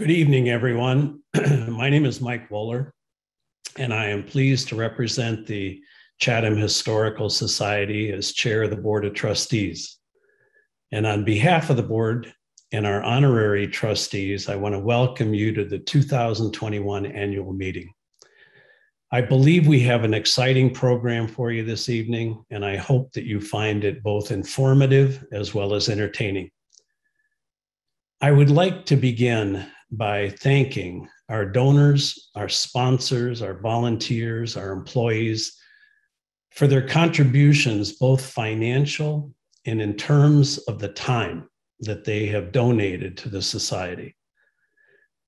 Good evening, everyone. My name is Mike Wohler, and I am pleased to represent the Chatham Historical Society as chair of the Board of Trustees. And on behalf of the board and our honorary trustees, I want to welcome you to the 2021 annual meeting. I believe we have an exciting program for you this evening, and I hope that you find it both informative as well as entertaining. I would like to begin by thanking our donors, our sponsors, our volunteers, our employees for their contributions, both financial and in terms of the time that they have donated to the society.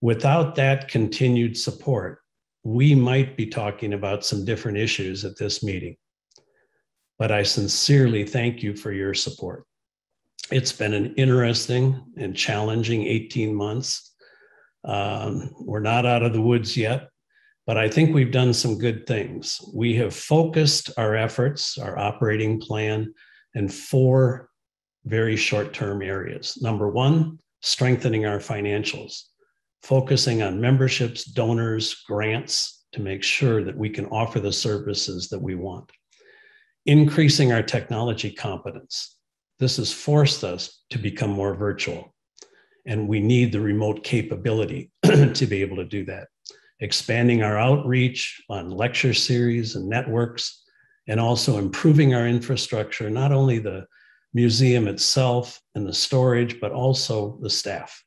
Without that continued support, we might be talking about some different issues at this meeting. But I sincerely thank you for your support. It's been an interesting and challenging 18 months um, we're not out of the woods yet, but I think we've done some good things. We have focused our efforts, our operating plan, in four very short term areas. Number one, strengthening our financials, focusing on memberships, donors, grants to make sure that we can offer the services that we want. Increasing our technology competence. This has forced us to become more virtual and we need the remote capability to be able to do that. Expanding our outreach on lecture series and networks, and also improving our infrastructure, not only the museum itself and the storage, but also the staff.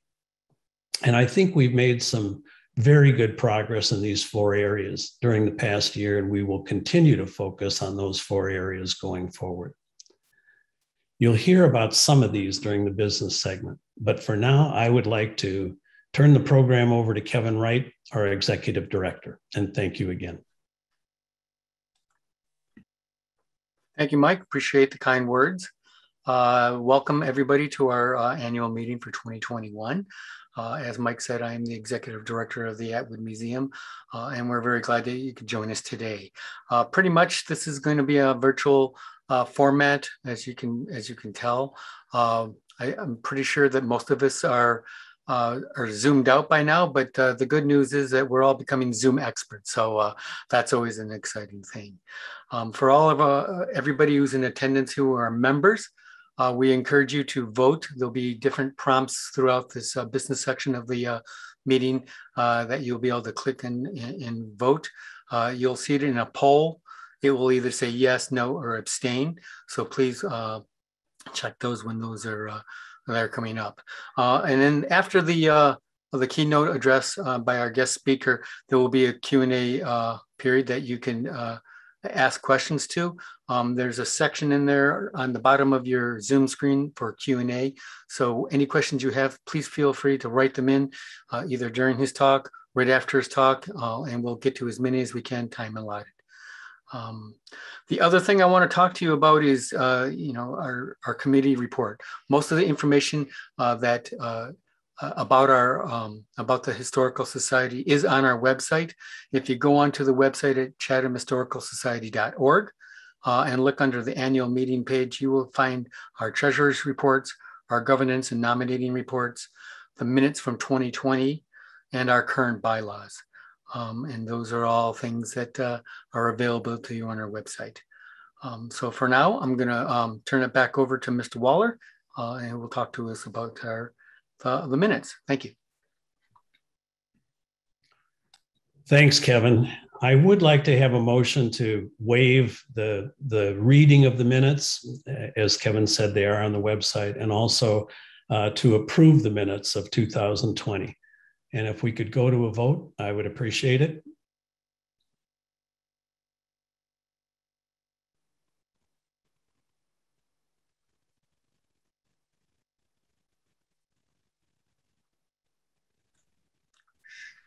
And I think we've made some very good progress in these four areas during the past year, and we will continue to focus on those four areas going forward. You'll hear about some of these during the business segment, but for now, I would like to turn the program over to Kevin Wright, our Executive Director, and thank you again. Thank you, Mike. Appreciate the kind words. Uh, welcome everybody to our uh, annual meeting for 2021. Uh, as Mike said, I am the executive director of the Atwood Museum, uh, and we're very glad that you could join us today. Uh, pretty much, this is going to be a virtual uh, format, as you can as you can tell. Uh, I, am pretty sure that most of us are uh, are zoomed out by now, but uh, the good news is that we're all becoming Zoom experts. So uh, that's always an exciting thing. Um, for all of uh, everybody who's in attendance who are members, we encourage you to vote. There'll be different prompts throughout this business section of the meeting that you'll be able to click and, and, vote. you'll see it in a poll it will either say yes, no, or abstain. So please uh, check those when those are uh, are coming up. Uh, and then after the uh, the keynote address uh, by our guest speaker, there will be a Q&A uh, period that you can ask questions to. Um, there's a section in there on the bottom of your Zoom screen for Q&A. So any questions you have, please feel free to write them in either during his talk, right after his talk, and we'll get to as many as we can time allotted. Um, the other thing I want to talk to you about is, uh, you know, our, our committee report. Most of the information uh, that uh, about our um, about the historical society is on our website. If you go onto the website at chathamhistoricalsociety.org uh, and look under the annual meeting page, you will find our treasurer's reports, our governance and nominating reports, the minutes from 2020, and our current bylaws. Um, and those are all things that uh, are available to you on our website. Um, so for now, I'm going to um, turn it back over to Mr. Wohler, uh, and we'll talk to us about our the, the minutes. Thank you. Thanks, Kevin. I would like to have a motion to waive the, the reading of the minutes. As Kevin said, they are on the website, and also uh, to approve the minutes of 2020. And if we could go to a vote, I would appreciate it.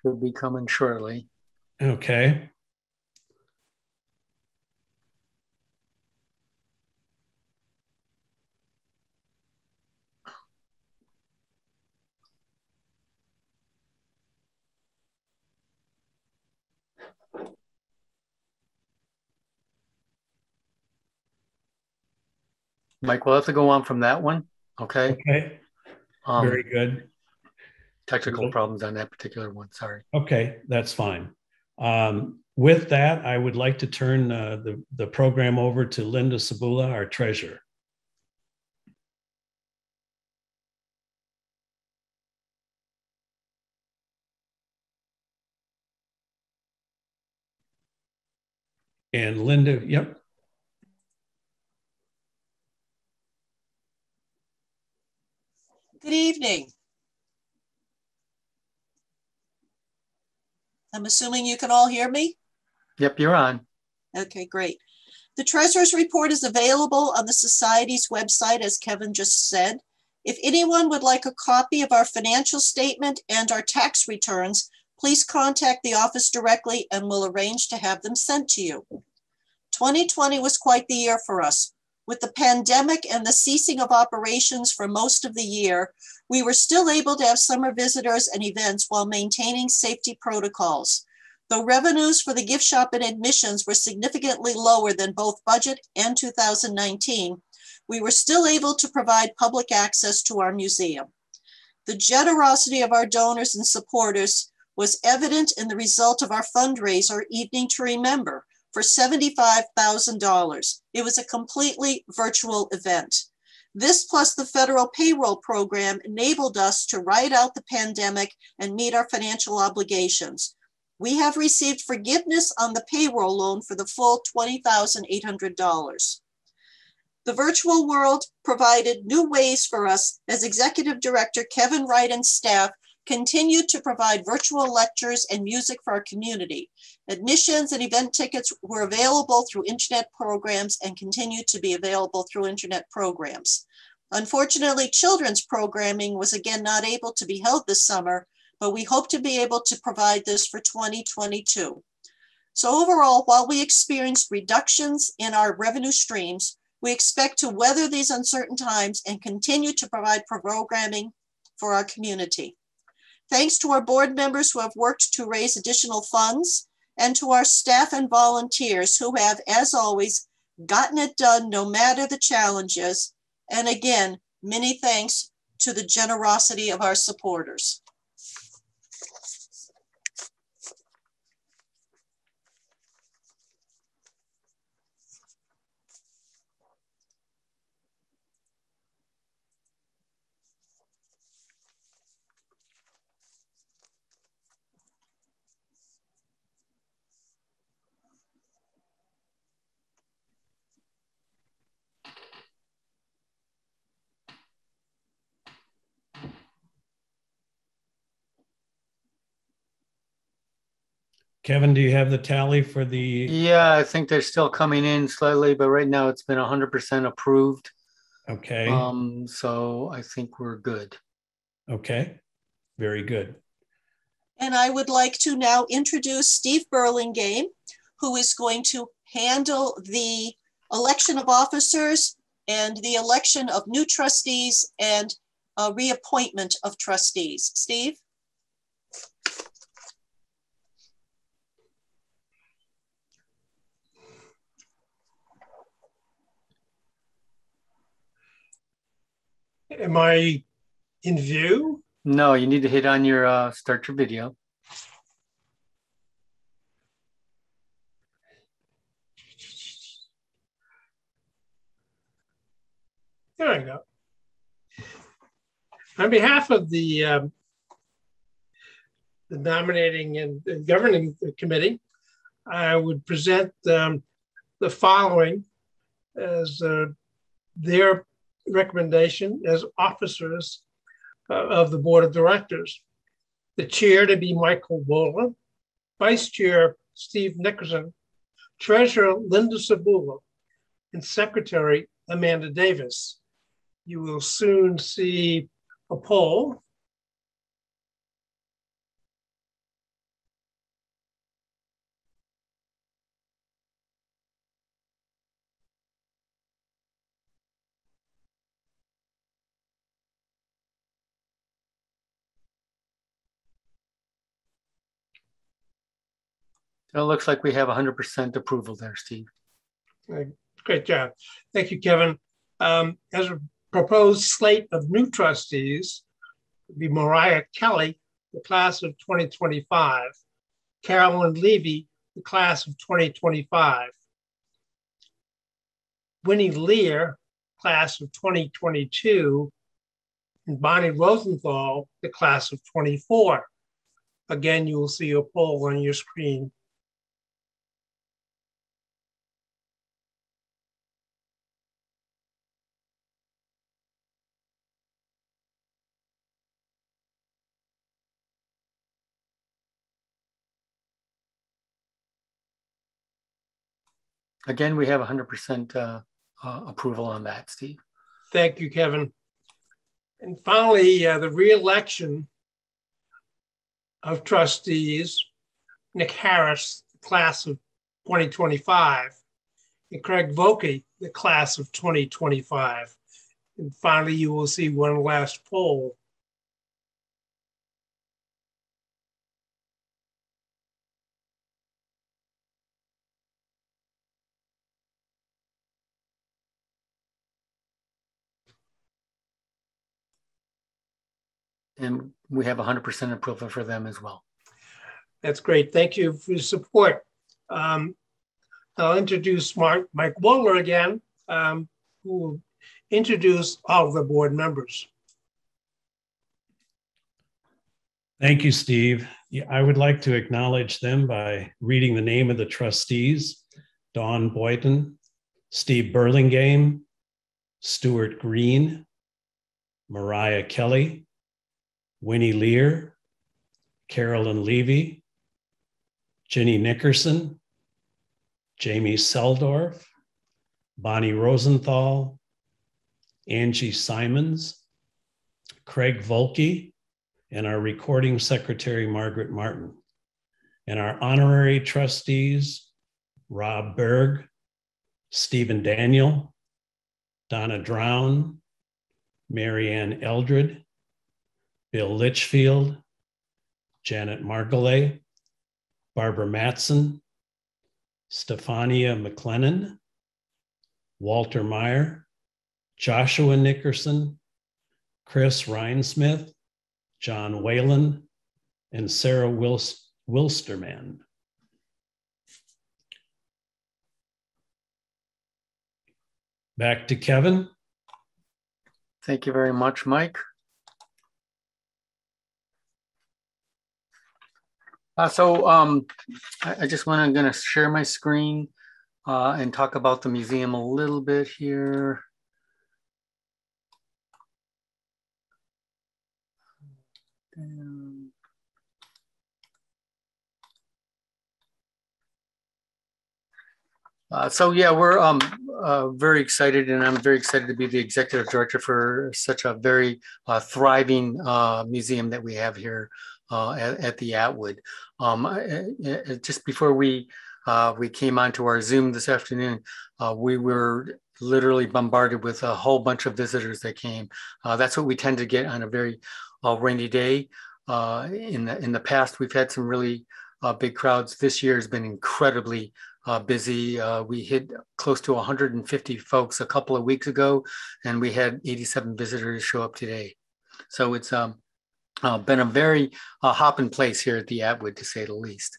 Should be coming shortly. Okay. Mike, we'll have to go on from that one. Okay. Okay. Um, Very good. technical problems on that particular one. Sorry. Okay, that's fine. Um, with that, I would like to turn uh, the, the program over to Linda Sabula, our treasurer. And Linda, yep. Good evening. I'm assuming you can all hear me? Yep, you're on. Okay, great. The Treasurer's Report is available on the Society's website, as Kevin just said. If anyone would like a copy of our financial statement and our tax returns, please contact the office directly and we'll arrange to have them sent to you. 2020 was quite the year for us. With the pandemic and the ceasing of operations for most of the year, we were still able to have summer visitors and events while maintaining safety protocols. Though revenues for the gift shop and admissions were significantly lower than both budget and 2019, we were still able to provide public access to our museum. The generosity of our donors and supporters was evident in the result of our fundraiser, Evening to Remember, for $75,000. It was a completely virtual event. This plus the federal payroll program enabled us to ride out the pandemic and meet our financial obligations. We have received forgiveness on the payroll loan for the full $20,800. The virtual world provided new ways for us as Executive Director Kevin Wright and staff continued to provide virtual lectures and music for our community. Admissions and event tickets were available through internet programs and continue to be available through internet programs. Unfortunately, children's programming was again not able to be held this summer, but we hope to be able to provide this for 2022. So overall, while we experienced reductions in our revenue streams, we expect to weather these uncertain times and continue to provide programming for our community. Thanks to our board members who have worked to raise additional funds and to our staff and volunteers who have, as always, gotten it done no matter the challenges. And again, many thanks to the generosity of our supporters. Kevin, do you have the tally for the? Yeah, I think they're still coming in slightly, but right now it's been 100% approved. Okay. Um, so I think we're good. Okay. Very good. And I would like to now introduce Steve Burlingame, who is going to handle the election of officers and the election of new trustees and a reappointment of trustees. Steve? Am I in view? No, you need to hit on your uh, start your video. There I go. On behalf of the, um, the nominating and, and governing committee, I would present um, the following as uh, their recommendation as officers uh, of the board of directors. The chair to be Michael Wohler, vice chair Steve Nickerson, treasurer Linda Sabula, and secretary Amanda Davis. You will soon see a poll It looks like we have 100% approval there, Steve. Great job. Thank you, Kevin. Um, as a proposed slate of new trustees, would be Mariah Kelly, the class of 2025, Carolyn Levy, the class of 2025, Winnie Lear, class of 2022, and Bonnie Rosenthal, the class of 24. Again, you will see a poll on your screen. Again, we have 100% uh, uh, approval on that, Steve. Thank you, Kevin. And finally, uh, the reelection of trustees, Nick Harris, class of 2025, and Craig Volke, the class of 2025. And finally, you will see one last poll. And we have 100% approval for them as well. That's great. Thank you for your support. Um, I'll introduce Mark, Mike Wohler again, um, who will introduce all of the board members. Thank you, Steve. Yeah, I would like to acknowledge them by reading the name of the trustees Don Boynton, Steve Burlingame, Stuart Green, Mariah Kelly, Winnie Lear, Carolyn Levy, Jenny Nickerson, Jamie Seldorf, Bonnie Rosenthal, Angie Simons, Craig Volke, and our recording secretary, Margaret Martin. And our honorary trustees, Rob Berg, Stephen Daniel, Donna Drown, Marianne Eldred, Bill Litchfield, Janet Margolay, Barbara Matson, Stefania McLennan, Walter Meyer, Joshua Nickerson, Chris Rhinesmith, John Whalen, and Sarah Wilst Wilsterman. Back to Kevin. Thank you very much, Mike. Uh, so um, I, I, just want to going to share my screen uh, and talk about the museum a little bit here. Uh, so yeah, we're um, uh, very excited, and I'm very excited to be the executive director for such a very uh, thriving uh, museum that we have here uh, at, at, the Atwood. Um, just before we uh, we came onto our Zoom this afternoon, uh, we were literally bombarded with a whole bunch of visitors that came. Uh, that's what we tend to get on a very uh, rainy day. Uh, in the in the past, we've had some really big crowds. This year has been incredibly busy. we hit close to 150 folks a couple of weeks ago, and we had 87 visitors show up today. So it's um, uh, been a very uh, hopping place here at the Atwood, to say the least.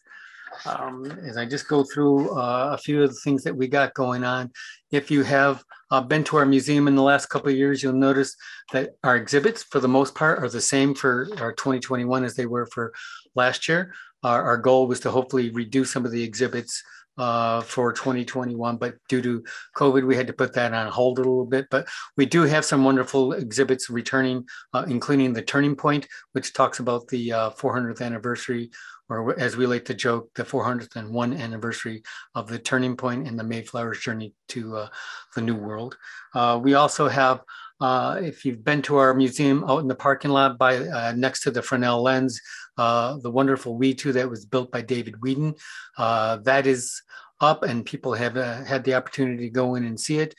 Um, as I just go through uh, a few of the things that we got going on, if you have uh, been to our museum in the last couple of years, you'll notice that our exhibits, for the most part, are the same for our 2021 as they were for last year. Our, our goal was to hopefully reduce some of the exhibits uh, for 2021, but due to COVID, we had to put that on hold a little bit. But we do have some wonderful exhibits returning, uh, including the Turning Point, which talks about the uh, 400th anniversary, or as we like to joke, the 401 anniversary of the Turning Point in the Mayflower's journey to uh, the New World. Uh, we also have uh, if you've been to our museum out in the parking lot by uh, next to the Fresnel lens, uh, the wonderful wetu that was built by David Weeden, uh, that is up and people have had the opportunity to go in and see it.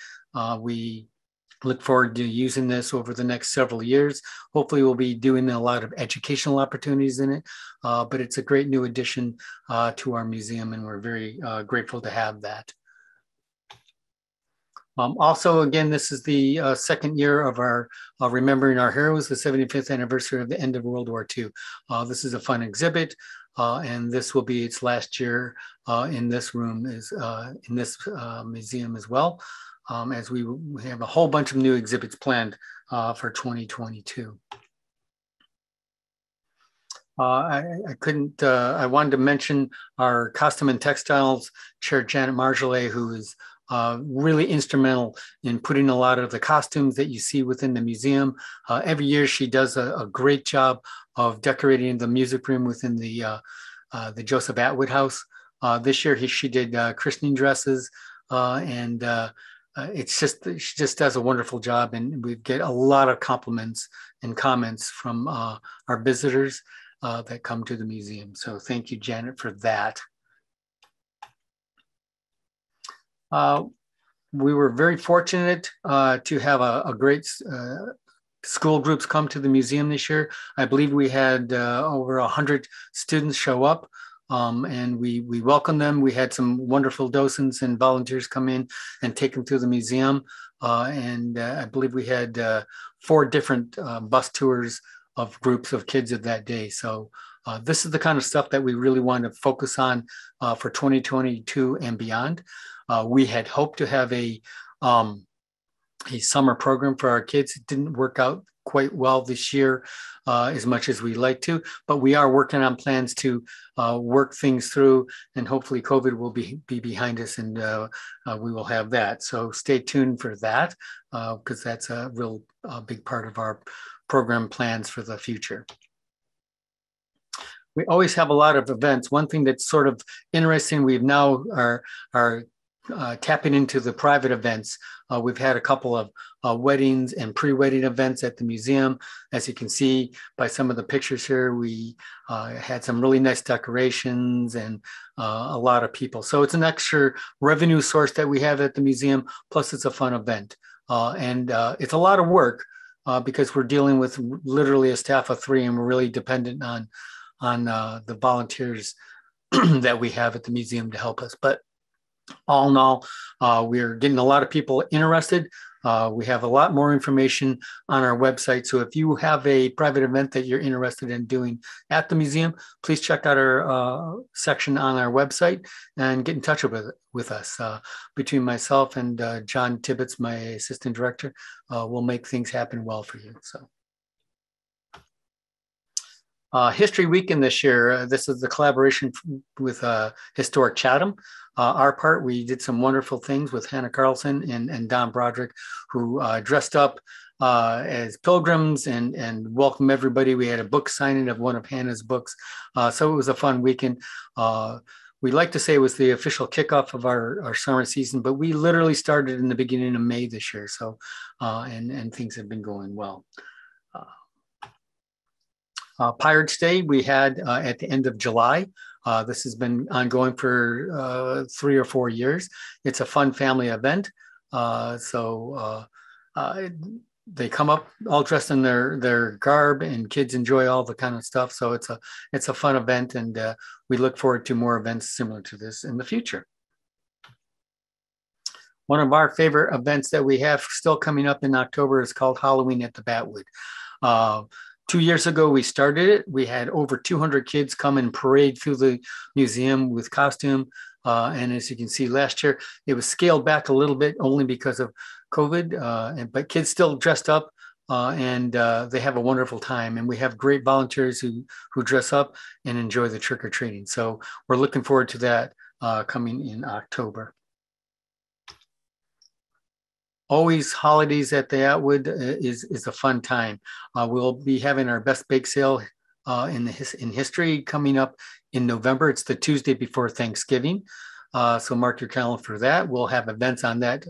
We look forward to using this over the next several years. Hopefully we'll be doing a lot of educational opportunities in it, but it's a great new addition to our museum and we're very grateful to have that. Um, also, again, this is the uh, second year of our uh, Remembering Our Heroes, the 75th anniversary of the end of World War II. Uh, this is a fun exhibit, uh, and this will be its last year uh, in this room, is uh, in this museum as well, um, as we have a whole bunch of new exhibits planned for 2022. Uh, I, I, couldn't, uh, I wanted to mention our costume and textiles chair, Janet Marjolais, who is uh, really instrumental in putting a lot of the costumes that you see within the museum. Uh, every year she does a, a, great job of decorating the music room within the, uh, uh the Joseph Atwood House. Uh, this year he, she did uh, christening dresses and it's just, she just does a wonderful job and we get a lot of compliments and comments from our visitors that come to the museum. So thank you, Janet, for that. Uh, we were very fortunate uh, to have a, a great uh, school groups come to the museum this year. I believe we had uh, over 100 students show up. Um, and we, we welcome them. We had some wonderful docents and volunteers come in and take them through the museum. Uh, and uh, I believe we had four different bus tours of groups of kids of that day. So uh, this is the kind of stuff that we really want to focus on uh, for 2022 and beyond. Uh, we had hoped to have a um, a summer program for our kids. It didn't work out quite well this year uh, as much as we like to, but we are working on plans to uh, work things through and hopefully COVID will be, be behind us and uh, uh we will have that. So stay tuned for that because uh, that's a real big part of our program plans for the future we always have a lot of events. One thing that's sort of interesting, we've now are are uh, tapping into the private events. Uh, we've had a couple of uh, weddings and pre-wedding events at the museum. As you can see by some of the pictures here, we uh, had some really nice decorations and uh, a lot of people. So it's an extra revenue source that we have at the museum, plus it's a fun event. Uh, and it's a lot of work because we're dealing with literally a staff of three and we're really dependent on, on the volunteers that we have at the museum to help us. But all in all, uh, we're getting a lot of people interested. Uh, we have a lot more information on our website. So if you have a private event that you're interested in doing at the museum, please check out our uh, section on our website and get in touch with, with us. Uh, between myself and uh, John Tibbetts, my assistant director, uh, we'll make things happen well for you. So. Uh, History Weekend this year, uh, this is the collaboration with uh, Historic Chatham. Uh, our part, we did some wonderful things with Hannah Carlson and, and Don Broderick, who uh, dressed up uh, as pilgrims and, and welcome everybody. We had a book signing of one of Hannah's books. so it was a fun weekend. we like to say it was the official kickoff of our, our summer season, but we literally started in the beginning of May this year. So, and, and things have been going well. Uh, Pirates Day we had uh, at the end of July. Uh, this has been ongoing for uh, three or four years. It's a fun family event. Uh, so uh, they come up all dressed in their their garb, and kids enjoy all the kind of stuff. So it's a it's a fun event, and we look forward to more events similar to this in the future. One of our favorite events that we have still coming up in October is called Halloween at the Batwood. Two years ago, we started it. We had over 200 kids come and parade through the museum with costume. Uh, and as you can see last year, it was scaled back a little bit only because of COVID, uh, and, but kids still dressed up uh, and uh, they have a wonderful time. And we have great volunteers who, who dress up and enjoy the trick or treating. So we're looking forward to that uh, coming in October always holidays at the Atwood uh, is, is a fun time. Uh, we'll be having our best bake sale uh, in, the in history coming up in November. It's the Tuesday before Thanksgiving. Uh, so mark your calendar for that. We'll have events on that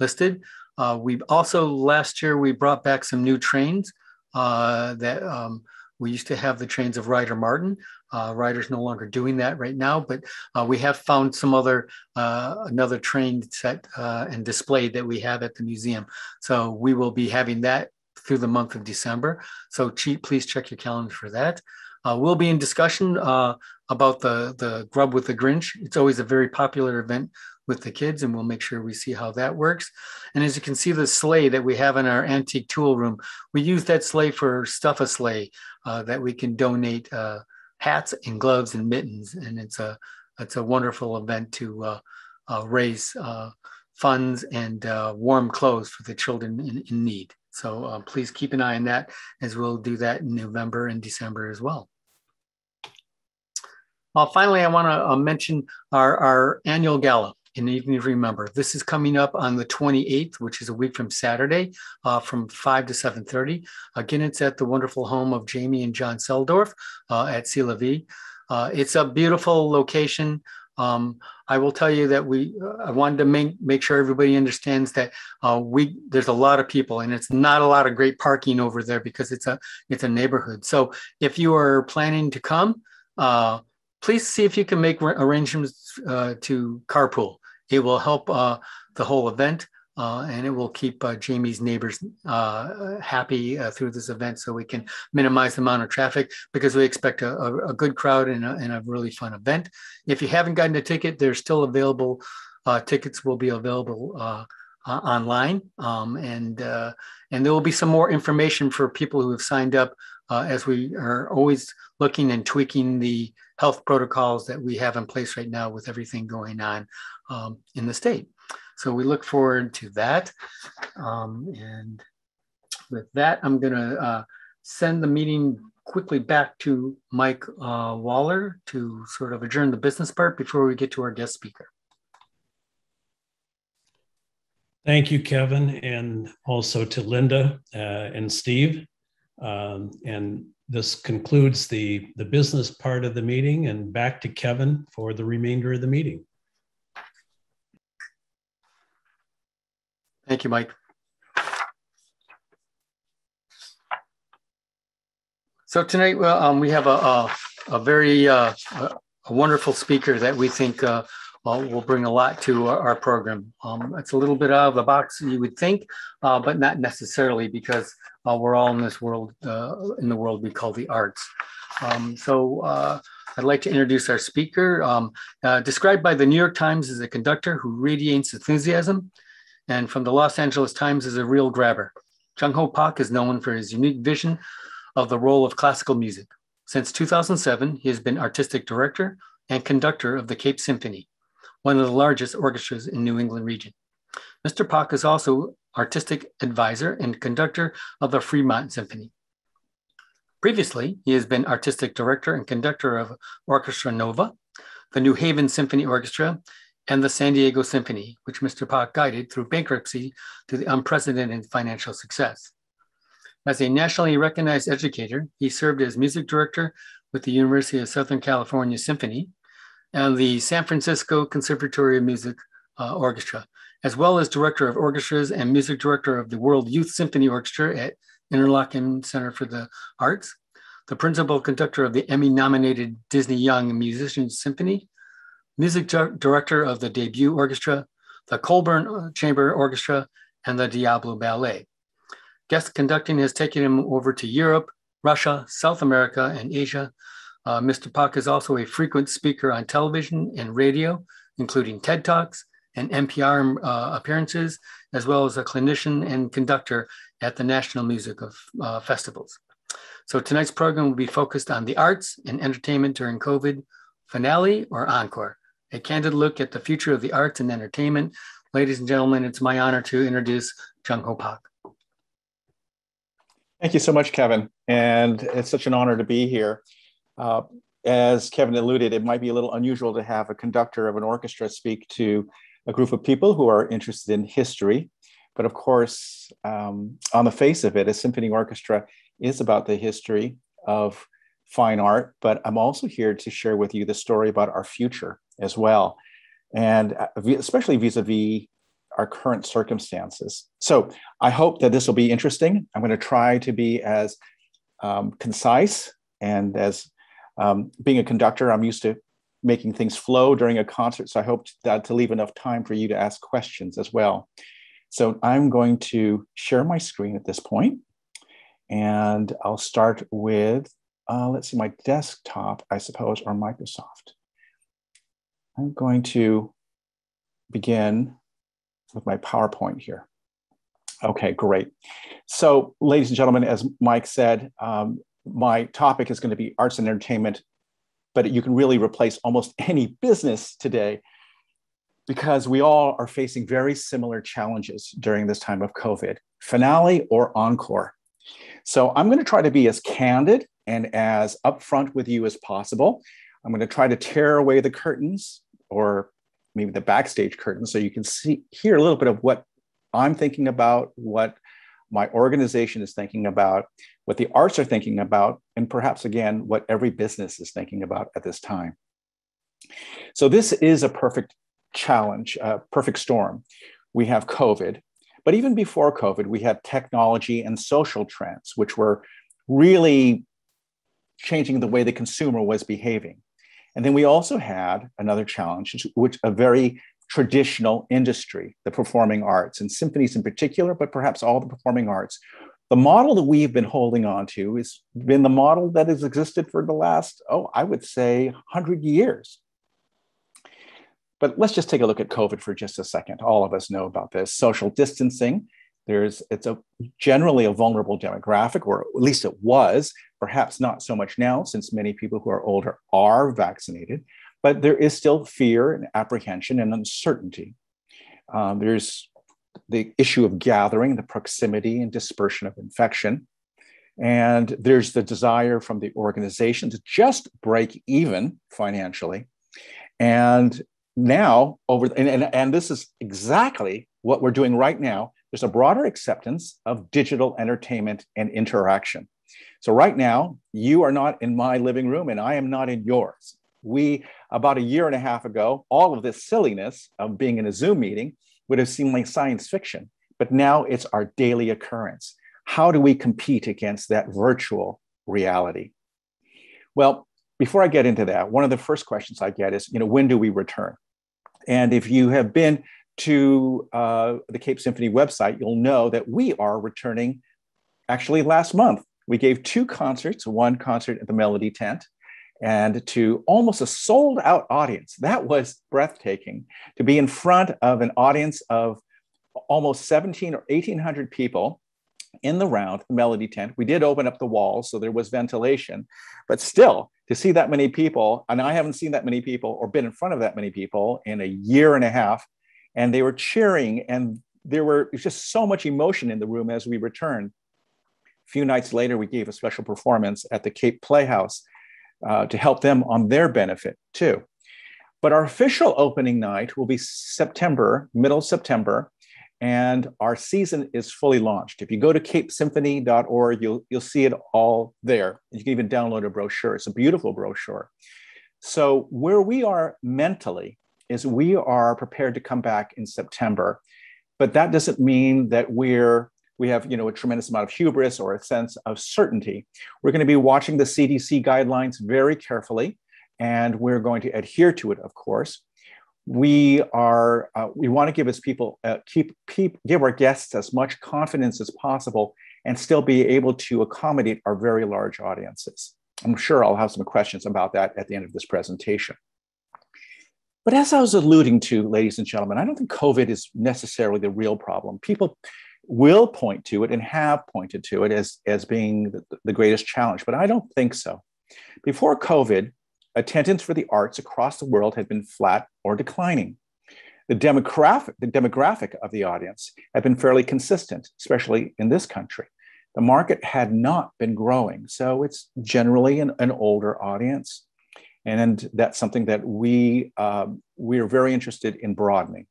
listed. Uh, we also, last year, we brought back some new trains uh, that um, we used to have the trains of Ryder Martin. Uh, Ryder's no longer doing that right now, but uh, we have found some other uh, another train set uh, and display that we have at the museum. So we will be having that through the month of December. So please check your calendar for that. Uh, we'll be in discussion uh, about the the Grub with the Grinch. It's always a very popular event with the kids, and we'll make sure we see how that works. And as you can see, the sleigh that we have in our antique tool room, we use that sleigh for stuff a sleigh uh, that we can donate uh, hats and gloves and mittens, and it's a it's a wonderful event to uh, uh raise uh, funds and uh, warm clothes for the children in, in need. So please keep an eye on that, as we'll do that in November and December as well. Uh, finally, I want to uh, mention our, our annual gala. And even remember, this is coming up on the 28th, which is a week from Saturday, uh, from 5 to 7.30. Again, it's at the wonderful home of Jamie and John Seldorf uh, at Sea La. Uh, it's a beautiful location. Um, I will tell you that we, uh, I wanted to make, make sure everybody understands that uh, we, there's a lot of people and it's not a lot of great parking over there because it's a, it's a neighborhood. So if you are planning to come, uh, please see if you can make arrangements uh, to carpool. It will help uh, the whole event uh, and it will keep uh, Jamie's neighbors uh, happy uh, through this event so we can minimize the amount of traffic because we expect a, a, a good crowd and a, and a, really fun event. If you haven't gotten a ticket, they're still available. tickets will be available online um, and, and there will be some more information for people who have signed up as we are always looking and tweaking the health protocols that we have in place right now with everything going on um, in the state. So we look forward to that. Um, and with that, I'm going to uh, send the meeting quickly back to Mike uh, Wohler to sort of adjourn the business part before we get to our guest speaker. Thank you, Kevin, and also to Linda uh, and Steve. Um, and this concludes the, the business part of the meeting and back to Kevin for the remainder of the meeting. Thank you, Mike. So tonight well, um, we have a, a, a very uh, a wonderful speaker that we think uh, well, will bring a lot to our, our program. Um, it's a little bit out of the box, you would think, uh, but not necessarily because uh, we're all in this world, uh, in the world we call the arts. Um, so uh, I'd like to introduce our speaker, um, uh, described by the New York Times as a conductor who radiates enthusiasm, and from the Los Angeles Times as a real grabber. Jung Ho Pak is known for his unique vision of the role of classical music. Since 2007, he has been artistic director and conductor of the Cape Symphony, one of the largest orchestras in New England region. Mr. Pak is also artistic advisor and conductor of the Fremont Symphony. Previously, he has been artistic director and conductor of Orchestra Nova, the New Haven Symphony Orchestra, and the San Diego Symphony, which Mr. Pak guided through bankruptcy to the unprecedented financial success. As a nationally recognized educator, he served as music director with the University of Southern California Symphony and the San Francisco Conservatory of Music uh, Orchestra, as well as director of orchestras and music director of the World Youth Symphony Orchestra at Interlochen Center for the Arts, the principal conductor of the Emmy nominated Disney Young Musicians Symphony, music director of the debut orchestra, the Colburn uh, Chamber Orchestra, and the Diablo Ballet. Guest conducting has taken him over to Europe, Russia, South America, and Asia. Uh, Mr. Pak is also a frequent speaker on television and radio, including TED Talks and NPR uh, appearances, as well as a clinician and conductor at the National Music of, uh, Festivals. So tonight's program will be focused on the arts and entertainment during COVID, finale or encore a candid look at the future of the arts and entertainment. Ladies and gentlemen, it's my honor to introduce Jung Ho Pak. Thank you so much, Kevin. And it's such an honor to be here. Uh, as Kevin alluded, it might be a little unusual to have a conductor of an orchestra speak to a group of people who are interested in history. But of course, um, on the face of it, a symphony orchestra is about the history of fine art, but I'm also here to share with you the story about our future as well, and uh, especially vis a vis our current circumstances. So I hope that this will be interesting. I'm going to try to be as um, concise and as um, being a conductor, I'm used to making things flow during a concert. So I hope that to leave enough time for you to ask questions as well. So I'm going to share my screen at this point, and I'll start with uh, let's see, my desktop, I suppose, or Microsoft. I'm going to begin with my PowerPoint here. Okay, great. So, ladies and gentlemen, as Mike said, um, my topic is going to be arts and entertainment, but you can really replace almost any business today because we all are facing very similar challenges during this time of COVID finale or encore. So, I'm going to try to be as candid and as upfront with you as possible. I'm going to try to tear away the curtains or maybe the backstage curtain so you can see hear a little bit of what I'm thinking about, what my organization is thinking about, what the arts are thinking about, and perhaps again, what every business is thinking about at this time. So, this is a perfect challenge, a perfect storm. We have COVID, but even before COVID, we had technology and social trends, which were really changing the way the consumer was behaving. And then we also had another challenge, which a very traditional industry, the performing arts and symphonies in particular, but perhaps all the performing arts. The model that we've been holding on to has been the model that has existed for the last, oh, I would say 100 years. But let's just take a look at COVID for just a second. All of us know about this social distancing. There's it's a generally a vulnerable demographic, or at least it was, perhaps not so much now, since many people who are older are vaccinated but there is still fear and apprehension and uncertainty. Um, there's the issue of gathering, the proximity and dispersion of infection. And there's the desire from the organization to just break even financially. And now, over and, and, and this is exactly what we're doing right now. There's a broader acceptance of digital entertainment and interaction. So, right now, you are not in my living room and I am not in yours we, about a year and a half ago, all of this silliness of being in a Zoom meeting would have seemed like science fiction, but now it's our daily occurrence. How do we compete against that virtual reality? Well, before I get into that, one of the first questions I get is, you know, when do we return? And if you have been to uh, the Cape Symphony website, you'll know that we are returning actually last month. We gave two concerts, one concert at the Melody Tent and to almost a sold out audience. That was breathtaking to be in front of an audience of almost 17 or 1800 people in the round, the melody tent. We did open up the walls, so there was ventilation, but still to see that many people, and I haven't seen that many people or been in front of that many people in a year and a half, and they were cheering, and there were just so much emotion in the room as we returned. A few nights later, we gave a special performance at the Cape Playhouse uh, to help them on their benefit too. But our official opening night will be September, middle September, and our season is fully launched. If you go to capesymphony.org, you'll, you'll see it all there. You can even download a brochure. It's a beautiful brochure. So, where we are mentally is we are prepared to come back in September, but that doesn't mean that we're we have you know a tremendous amount of hubris or a sense of certainty. We're going to be watching the cdc guidelines very carefully and we're going to adhere to it of course. We are uh, we want to give as people uh, keep, keep give our guests as much confidence as possible and still be able to accommodate our very large audiences. I'm sure i'll have some questions about that at the end of this presentation. But as I was alluding to, ladies and gentlemen, I don't think COVID is necessarily the real problem. People will point to it and have pointed to it as, as being the, the greatest challenge, but I don't think so. Before COVID, attendance for the arts across the world had been flat or declining. The demographic, the demographic of the audience had been fairly consistent, especially in this country. The market had not been growing, so it's generally an, an older audience. And that's something that we, um, we are very interested in broadening.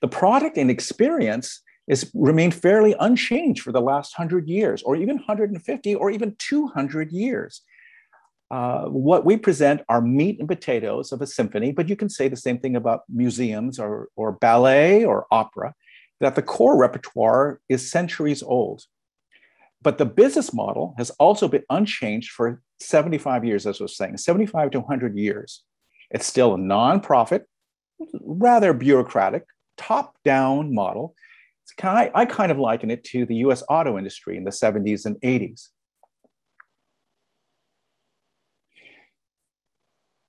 The product and experience is remained fairly unchanged for the last 100 years, or even 150, or even 200 years. Uh, what we present are meat and potatoes of a symphony, but you can say the same thing about museums or, or ballet or opera, that the core repertoire is centuries old. But the business model has also been unchanged for 75 years, as I was saying, 75 to 100 years. It's still a nonprofit, rather bureaucratic, top down model I, I kind of liken it to the US auto industry in the 70s and 80s.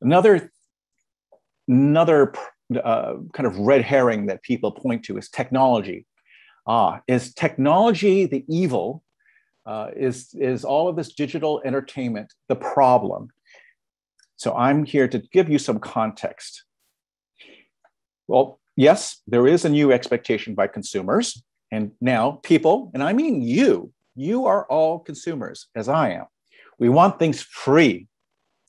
Another, another uh, kind of red herring that people point to is technology. Ah, is technology the evil? Uh, is, is all of this digital entertainment the problem? So I'm here to give you some context. Well, yes, there is a new expectation by consumers. And now people, and I mean you, you are all consumers, as I am. We want things free.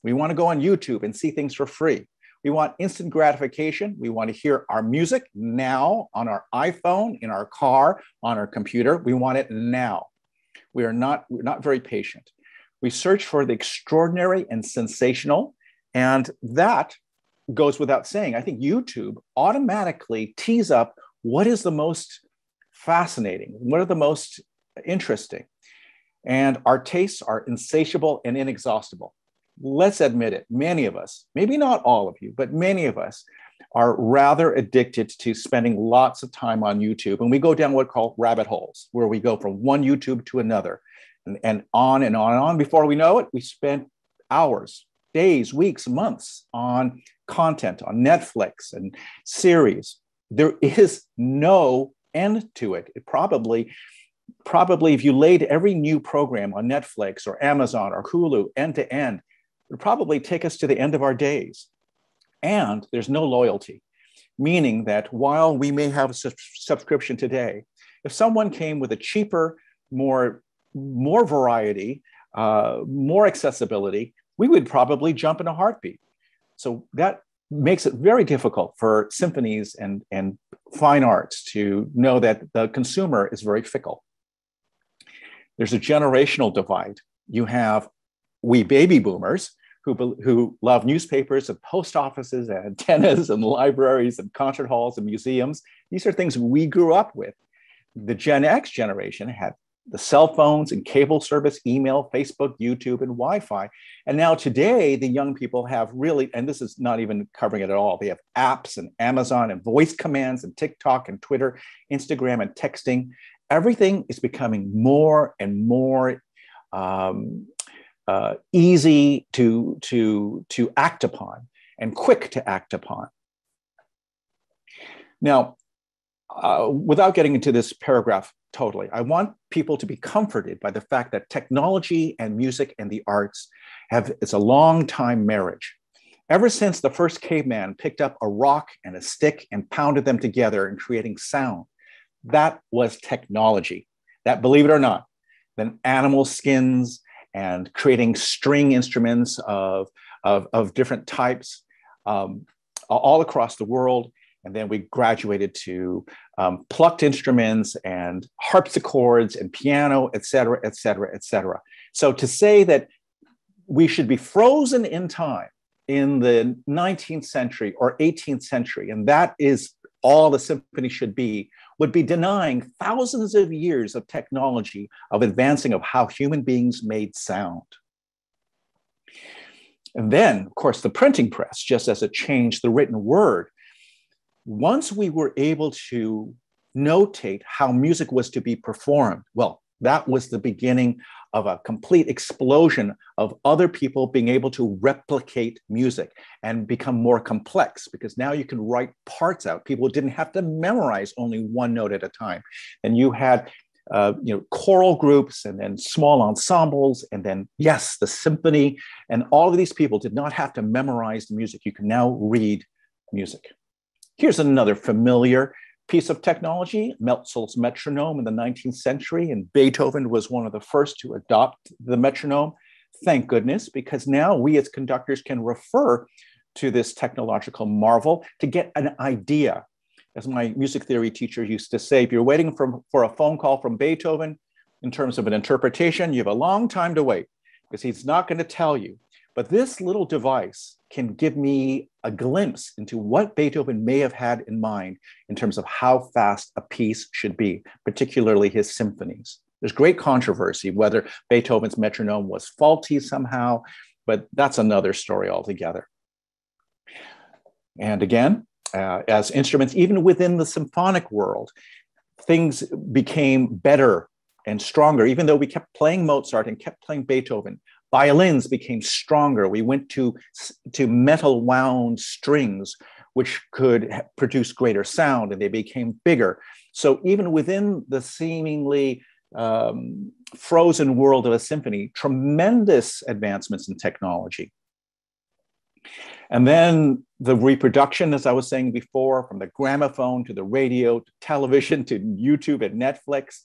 We want to go on YouTube and see things for free. We want instant gratification. We want to hear our music now on our iPhone, in our car, on our computer. We want it now. We are not, we're not very patient. We search for the extraordinary and sensational, and that goes without saying. I think YouTube automatically tees up what is the most fascinating, what are the most interesting. And our tastes are insatiable and inexhaustible let's admit it, many of us, maybe not all of you, but many of us are rather addicted to spending lots of time on YouTube. And we go down what are called rabbit holes, where we go from one YouTube to another and, and on and on and on. Before we know it, we spend hours, days, weeks, months on content on Netflix and series. There is no end to it. It probably probably if you laid every new program on Netflix or Amazon or Hulu end to end, it would probably take us to the end of our days. And there's no loyalty, meaning that while we may have a su- subscription today, if someone came with a cheaper, more, more variety, uh, more accessibility, we would probably jump in a heartbeat. So that makes it very difficult for symphonies and, and fine arts to know that the consumer is very fickle. There's a generational divide. You have we baby boomers who, who love newspapers and post offices and antennas and libraries and concert halls and museums. These are things we grew up with. The Gen X generation had the cell phones and cable service, email, Facebook, YouTube, and Wi Fi. And now today, the young people have really, and this is not even covering it at all, they have apps and Amazon and voice commands and TikTok and Twitter, Instagram and texting. Everything is becoming more and more um, uh, easy to, to, to act upon and quick to act upon. Now, uh, without getting into this paragraph totally, I want people to be comforted by the fact that technology and music and the arts have, it's a long time marriage. Ever since the first caveman picked up a rock and a stick and pounded them together and creating sound, that was technology. That, believe it or not, then animal skins and creating string instruments of, of, of different types um, all across the world. And then we graduated to um, plucked instruments and harpsichords and piano, et cetera, et cetera, et cetera. So to say that we should be frozen in time in the 19th century or 18th century, and that is all the symphony should be, would be denying thousands of years of technology of advancing of how human beings made sound. And then, of course, the printing press, just as it changed the written word, once we were able to notate how music was to be performed, well, that was the beginning of a complete explosion of other people being able to replicate music and become more complex because now you can write parts out. People didn't have to memorize only one note at a time. And you had uh, you know, choral groups and then small ensembles, and then, yes, the symphony. And all of these people did not have to memorize the music. You can now read music. Here's another familiar piece of technology, Maelzel's metronome in the 19th century, and Beethoven was one of the first to adopt the metronome. Thank goodness, because now we as conductors can refer to this technological marvel to get an idea. As my music theory teacher used to say, if you're waiting for, for a phone call from Beethoven in terms of an interpretation, you have a long time to wait because he's not going to tell you. But this little device can give me a glimpse into what Beethoven may have had in mind in terms of how fast a piece should be, particularly his symphonies. There's great controversy whether Beethoven's metronome was faulty somehow, but that's another story altogether. And again, uh, as instruments, even within the symphonic world, things became better and stronger, even though we kept playing Mozart and kept playing Beethoven violins became stronger. We went to, to metal wound strings, which could produce greater sound and they became bigger. So even within the seemingly um, frozen world of a symphony, tremendous advancements in technology. And then the reproduction, as I was saying before, from the gramophone to the radio to television to YouTube and Netflix,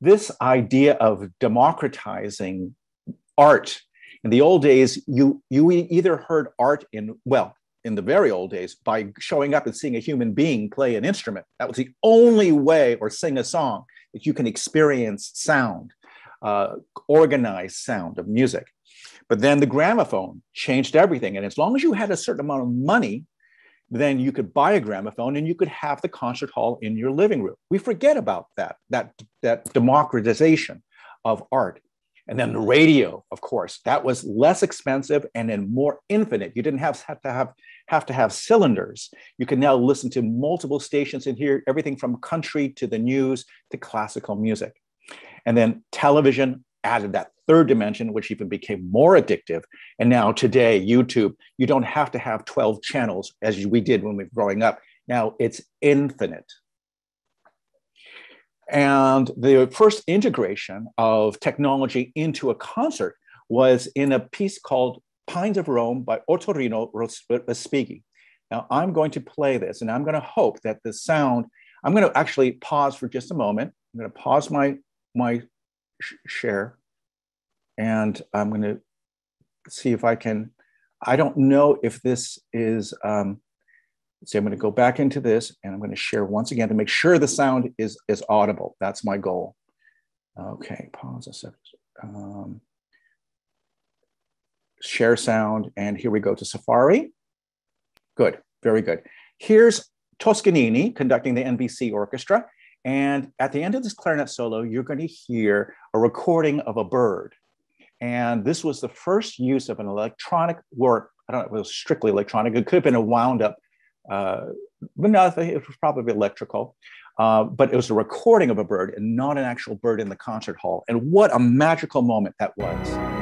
this idea of democratizing art. In the old days, you, you either heard art in, well, in the very old days, by showing up and seeing a human being play an instrument. That was the only way, or sing a song, that you can experience sound, uh, organized sound of music. But then the gramophone changed everything. And as long as you had a certain amount of money, then you could buy a gramophone and you could have the concert hall in your living room. We forget about that, that, that democratization of art. And then the radio, of course, that was less expensive and then more infinite. You didn't have, have to have have to have cylinders. You can now listen to multiple stations and hear everything from country to the news to classical music. And then television added that third dimension, which even became more addictive. And now today, YouTube, you don't have to have 12 channels as we did when we were growing up. Now it's infinite. And the first integration of technology into a concert was in a piece called Pines of Rome by Ottorino Respighi. Now I'm going to play this and I'm going to hope that the sound, I'm going to actually pause for just a moment. I'm going to pause my, my sh share and I'm going to see if I can, I don't know if this is, um, see, I'm going to go back into this and I'm going to share once again to make sure the sound is, is audible. That's my goal. Okay, pause a second. Um, share sound, and here we go to Safari. Good, very good. Here's Toscanini conducting the NBC Orchestra. And at the end of this clarinet solo, you're going to hear a recording of a bird. And this was the first use of an electronic work. I don't know if it was strictly electronic. It could have been a wound up, uh, but no, it was probably electrical. Uh, but it was a recording of a bird and not an actual bird in the concert hall. And what a magical moment that was.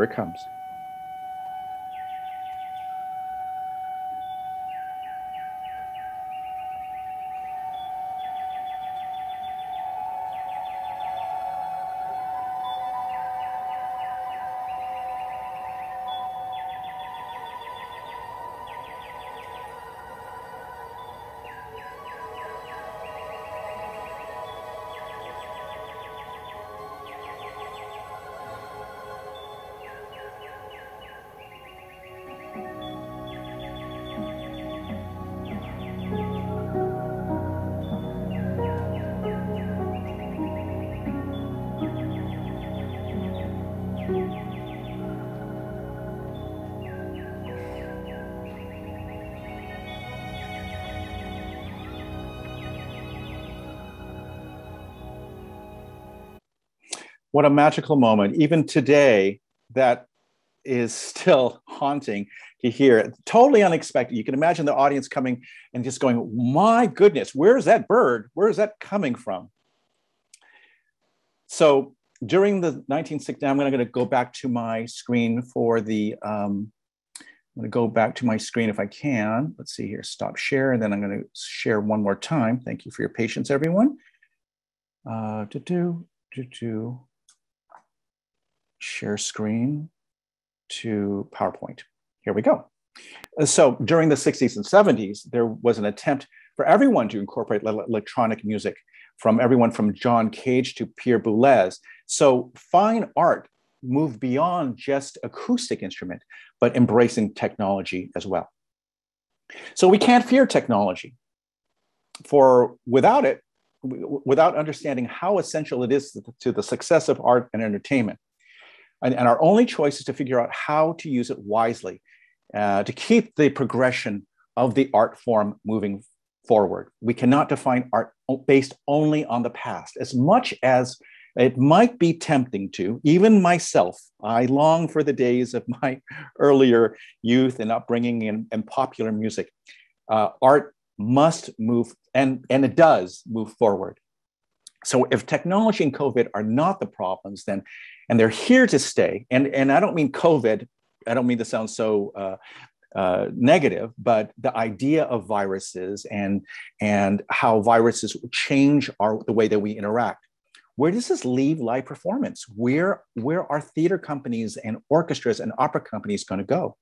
Here it comes. What a magical moment. Even today, that is still haunting to hear. Totally unexpected. You can imagine the audience coming and just going, My goodness, where's that bird? Where is that coming from? So during the 1960s, I'm going to go back to my screen for the. Um, I'm going to go back to my screen if I can. Let's see here, stop share, and then I'm going to share one more time. Thank you for your patience, everyone. Uh, to do, to do share screen to PowerPoint. Here we go. Uh, so during the 60s and 70s, there was an attempt for everyone to incorporate electronic music, from everyone from John Cage to Pierre Boulez. So fine art moved beyond just acoustic instrument, but embracing technology as well. So we can't fear technology. For without it, without understanding how essential it is to the success of art and entertainment, and, and our only choice is to figure out how to use it wisely uh, to keep the progression of the art form moving forward. We cannot define art based only on the past. As much as it might be tempting to, even myself, I long for the days of my earlier youth and upbringing and, and popular music. Uh, art must move, and, and it does move forward. So if technology and COVID are not the problems, then, and they're here to stay, and, and I don't mean COVID, I don't mean to sound so uh, uh, negative, but the idea of viruses and, and how viruses change our, the way that we interact. Where does this leave live performance? Where, where are theater companies and orchestras and opera companies going to go?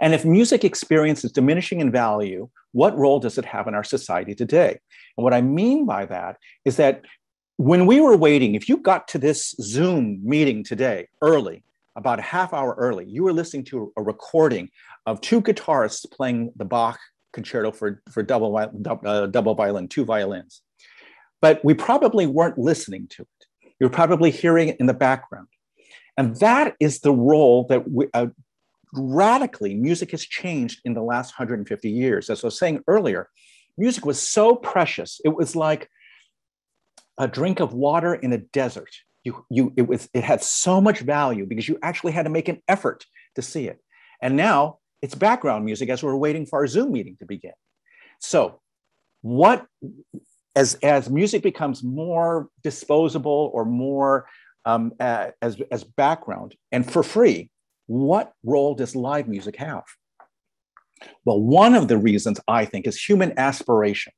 And if music experience is diminishing in value, what role does it have in our society today? And what I mean by that is that when we were waiting, if you got to this Zoom meeting today early, about a half hour early, you were listening to a recording of two guitarists playing the Bach concerto for, for double, uh, double violin, two violins. But we probably weren't listening to it. You're probably hearing it in the background. And that is the role that we, uh, radically music has changed in the last 150 years. As I was saying earlier, music was so precious. It was like a drink of water in a desert you, you, it, was, it had so much value because you actually had to make an effort to see it. And now it's background music as we're waiting for our Zoom meeting to begin. So, what, as, as music becomes more disposable or more um, as, as background and for free, what role does live music have? Well, one of the reasons I think is human aspiration.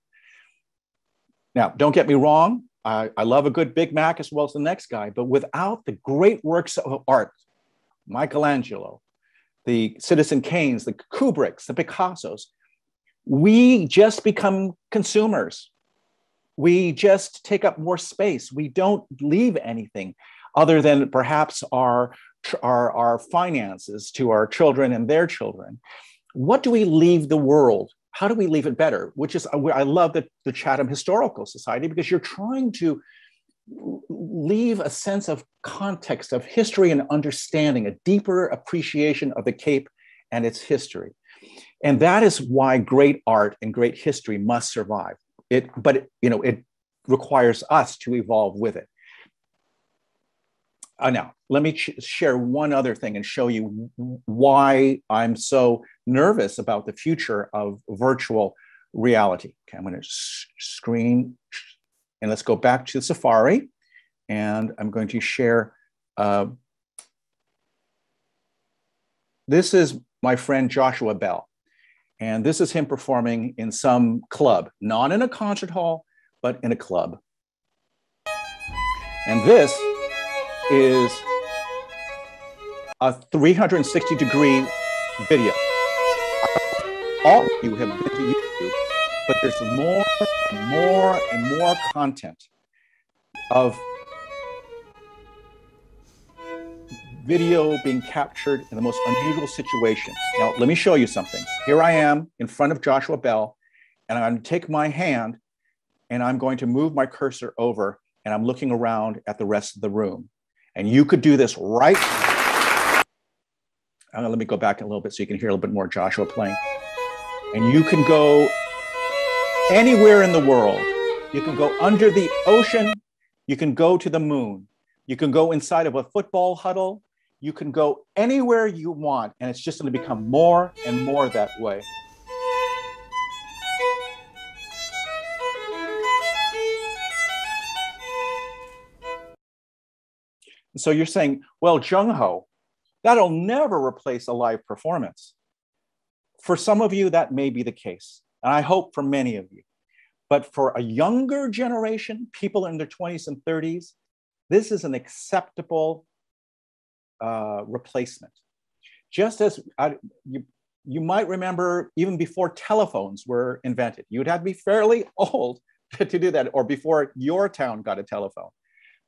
Now, don't get me wrong, I, I love a good Big Mac as well as the next guy, but without the great works of art, Michelangelo, the Citizen Kanes, the Kubricks, the Picassos, we just become consumers. We just take up more space. We don't leave anything other than perhaps our, our, our finances to our children and their children. What do we leave the world how do we leave it better? Which is, I love the, the Chatham Historical Society because you're trying to leave a sense of context of history and understanding, a deeper appreciation of the Cape and its history. And that is why great art and great history must survive. It, but it, you know, it requires us to evolve with it. Uh, now, let me share one other thing and show you why I'm so nervous about the future of virtual reality. Okay, I'm going to screen and let's go back to Safari and I'm going to share. Uh, this is my friend Joshua Bell. And this is him performing in some club, not in a concert hall, but in a club. And this is a 360 degree video. All of you have been to YouTube, but there's more and more and more content of video being captured in the most unusual situations. Now, let me show you something. Here I am in front of Joshua Bell, and I'm going to take my hand and I'm going to move my cursor over, and I'm looking around at the rest of the room. And you could do this right. Uh, let me go back a little bit so you can hear a little bit more Joshua playing. And you can go anywhere in the world. You can go under the ocean. You can go to the moon. You can go inside of a football huddle. You can go anywhere you want. And it's just going to become more and more that way. So you're saying, well, Jung Ho, that'll never replace a live performance. For some of you, that may be the case. And I hope for many of you. But for a younger generation, people in their 20s and 30s, this is an acceptable uh, replacement. Just as I, you, you might remember, even before telephones were invented, you'd have to be fairly old to do that, or before your town got a telephone.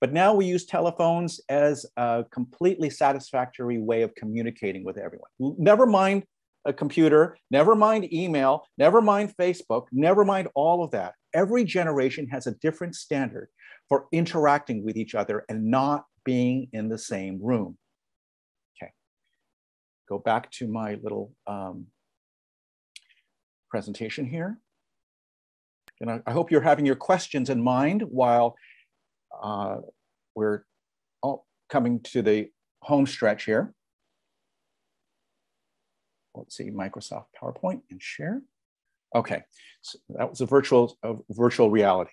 But now we use telephones as a completely satisfactory way of communicating with everyone. Never mind a computer, never mind email, never mind Facebook, never mind all of that. Every generation has a different standard for interacting with each other and not being in the same room. Okay, go back to my little um, presentation here. And I, I hope you're having your questions in mind while uh, we're all coming to the home stretch here. Let's see, Microsoft PowerPoint and share. Okay, so that was a virtual, a virtual reality.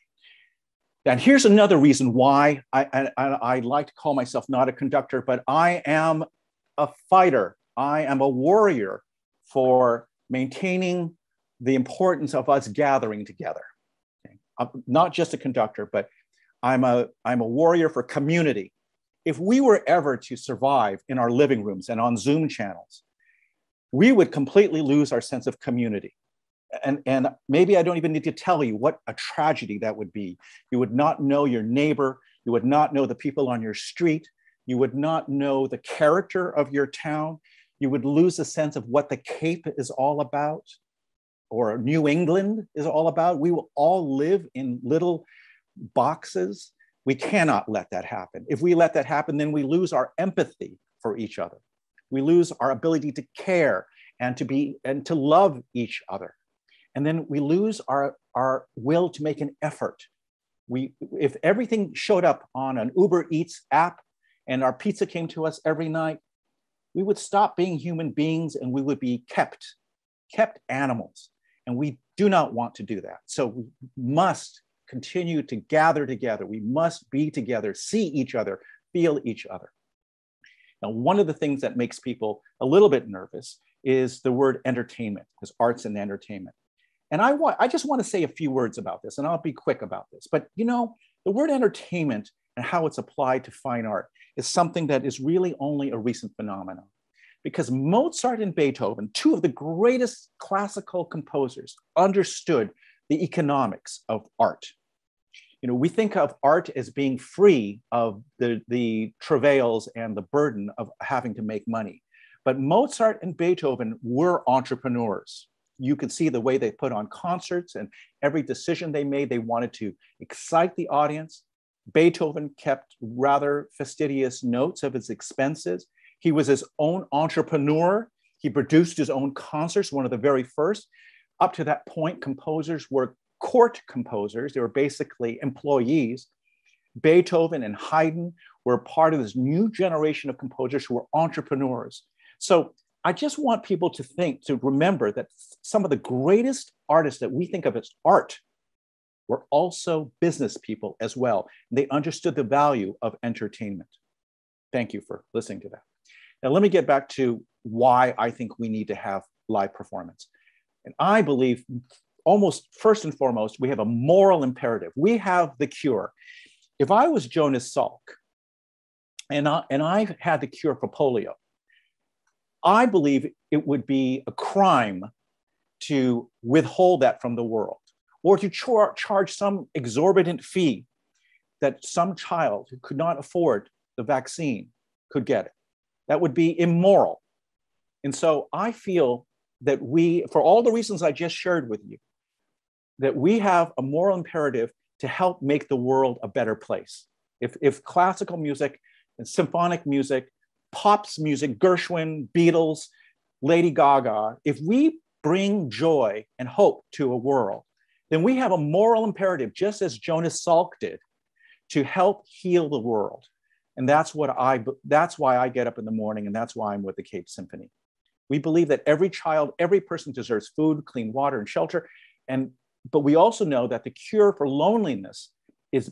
And here's another reason why I, I, I like to call myself not a conductor, but I am a fighter. I am a warrior for maintaining the importance of us gathering together. Okay? I'm not just a conductor, but I'm a, I'm a warrior for community. If we were ever to survive in our living rooms and on Zoom channels, we would completely lose our sense of community and, and maybe I don't even need to tell you what a tragedy that would be. You would not know your neighbor. You would not know the people on your street. You would not know the character of your town. You would lose a sense of what the Cape is all about or New England is all about. We will all live in little boxes. We cannot let that happen. If we let that happen, then we lose our empathy for each other. We lose our ability to care and to be and to love each other and then we lose our, our will to make an effort. We, if everything showed up on an Uber Eats app and our pizza came to us every night, we would stop being human beings and we would be kept, kept animals. And we do not want to do that. So we must continue to gather together. We must be together, see each other, feel each other. Now, one of the things that makes people a little bit nervous is the word entertainment, because arts and entertainment. And I want I just want to say a few words about this, and I'll be quick about this. But you know, the word entertainment and how it's applied to fine art is something that is really only a recent phenomenon. Because Mozart and Beethoven, two of the greatest classical composers, understood the economics of art. You know, we think of art as being free of the, the travails and the burden of having to make money. But Mozart and Beethoven were entrepreneurs you could see the way they put on concerts and every decision they made, they wanted to excite the audience. Beethoven kept rather fastidious notes of his expenses. He was his own entrepreneur. He produced his own concerts, one of the very first. Up to that point, composers were court composers, they were basically employees. Beethoven and Haydn were part of this new generation of composers who were entrepreneurs. So I just want people to think, to remember that some of the greatest artists that we think of as art were also business people as well. They understood the value of entertainment. Thank you for listening to that. Now, let me get back to why I think we need to have live performance. And I believe, almost first and foremost, we have a moral imperative. We have the cure. If I was Jonas Salk and I, and I had the cure for polio, I believe it would be a crime to withhold that from the world or to char- charge some exorbitant fee that some child who could not afford the vaccine could get it. That would be immoral. And so I feel that we, for all the reasons I just shared with you, that we have a moral imperative to help make the world a better place. If, if classical music and symphonic music pop's music, Gershwin, Beatles, Lady Gaga, if we bring joy and hope to a world, then we have a moral imperative, just as Jonas Salk did, to help heal the world. And that's what I that's why I get up in the morning and that's why I'm with the Cape Symphony. We believe that every child, every person deserves food, clean water, and shelter. And but we also know that the cure for loneliness is